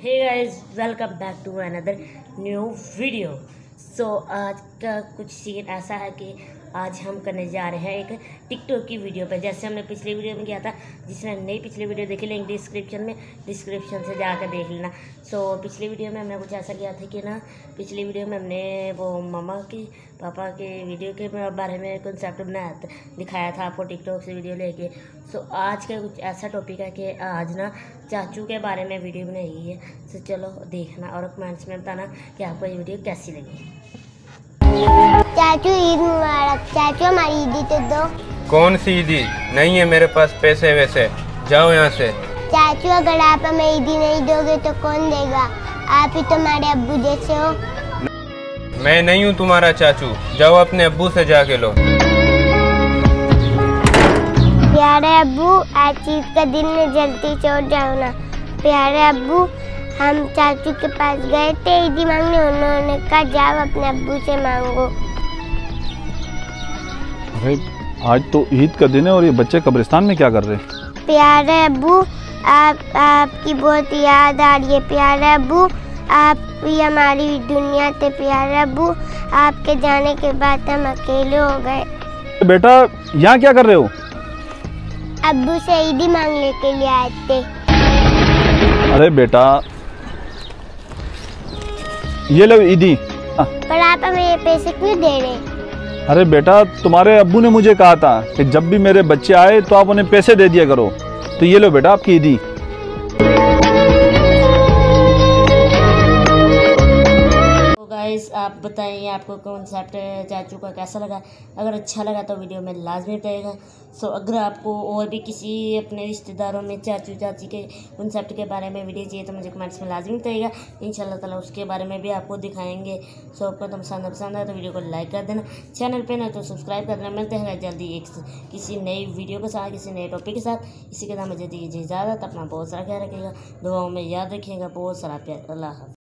Hey guys welcome back to another new video so आज का कुछ सीन ऐसा है कि आज हम करने जा रहे हैं एक टिकटॉक की वीडियो पे। जैसे हमने पिछली वीडियो में किया था, जिसने नई पिछली वीडियो देखी लिंक डिस्क्रिप्शन में डिस्क्रिप्शन से जाकर देख लेना। सो पिछली वीडियो में हमने कुछ ऐसा किया था कि ना, पिछली वीडियो में हमने वो मामा की, पापा के वीडियो के बारे में कंसेप्ट बनाया था, दिखाया था आपको टिकटॉक से वीडियो लेके। सो आज का कुछ ऐसा टॉपिक है कि आज ना, चाचू के बारे में वीडियो बनाई है। तो चलो देखना और कमेंट्स में बताना कि आपको ये वीडियो कैसी लगी। चाचू ईद मुबारक। चाचू हमारी ईदी तो दो। कौन सी ईदी नहीं है मेरे पास पैसे वैसे। जाओ यहाँ से। चाचू अगर आप हमें ईदी नहीं दोगे तो कौन देगा? आप ही तुम्हारे अब्बू जैसे हो। मैं नहीं हूँ तुम्हारा चाचू। जाओ अपने अब्बू से जाके लो। प्यारे अब्बू आज ईद का दिन में जल्दी छोड़ जाओ ना। प्यारे अब्बू हम चाचू के पास गए थे ईदी मांगने उन्होंने कहा जाओ अपने अब्बू से मांगो। अरे आज तो ईद का दिन है और ये बच्चे कब्रिस्तान में क्या कर रहे हैं? प्यारे अब्बू आप आपकी बहुत याद आ रही है प्यारे अब्बू। आप ही हमारी दुनिया थे प्यारे अबू आपके जाने के बाद हम अकेले हो गए। बेटा यहाँ क्या कर रहे हो? अबू से ईदी मांगने के लिए आए थे। अरे बेटा ये लो ईदी। हाँ, पर आप हमें ये पैसे क्यों दे रहे अरे बेटा तुम्हारे अबू ने मुझे कहा था कि जब भी मेरे बच्चे आए तो आप उन्हें पैसे दे दिया करो। तो ये लो बेटा आपकी ईदी। आप बताइए आपको कॉन्सेप्ट चाचू का कैसा लगा? अगर अच्छा लगा तो वीडियो में लाजमी बताइएगा सो अगर आपको और भी किसी अपने रिश्तेदारों में चाचू, चाची के कॉन्सेप्ट के बारे में वीडियो चाहिए तो मुझे कमेंट्स में लाजमी बताइएगा इन शाला ताला उसके बारे में भी आपको दिखाएँगे। सो आपको तो पसंद पसंद आए तो वीडियो को लाइक कर देना। चैनल पर ना तो सब्सक्राइब कर देना। मिलते हैं जल्दी एक किसी नई वीडियो के साथ, किसी नए टॉपिक के साथ। इसी के साथ मुझे दीजिए इजाज़त। अपना बहुत सारा ख्याल रखिएगा। दुआओं में याद रखिएगा। बहुत सारा प्यार। अल्लाह